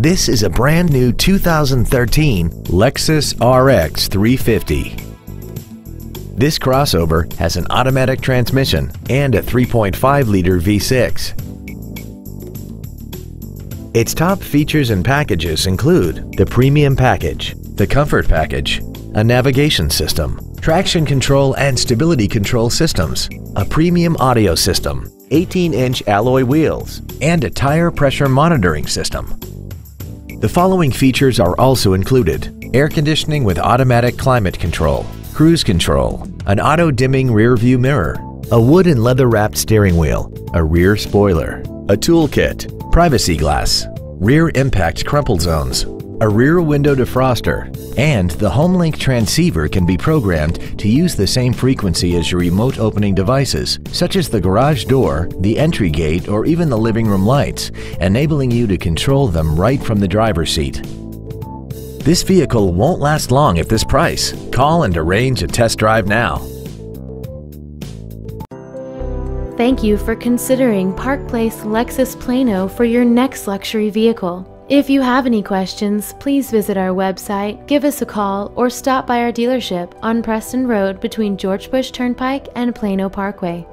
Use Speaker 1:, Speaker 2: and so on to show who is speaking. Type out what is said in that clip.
Speaker 1: This is a brand new 2013 Lexus RX 350. This crossover has an automatic transmission and a 3.5-liter V6. Its top features and packages include the Premium Package, the Comfort Package, a navigation system, traction control and stability control systems, a premium audio system, 18-inch alloy wheels, and a tire pressure monitoring system. The following features are also included. Air conditioning with automatic climate control, cruise control, an auto-dimming rear-view mirror, a wood and leather-wrapped steering wheel, a rear spoiler, a toolkit, privacy glass, rear impact crumple zones, a rear window defroster, and the HomeLink transceiver can be programmed to use the same frequency as your remote opening devices, such as the garage door, the entry gate, or even the living room lights, enabling you to control them right from the driver's seat. This vehicle won't last long at this price. Call and arrange a test drive now.
Speaker 2: Thank you for considering Park Place Lexus Plano for your next luxury vehicle. If you have any questions, please visit our website, give us a call, or stop by our dealership on Preston Road between George Bush Turnpike and Plano Parkway.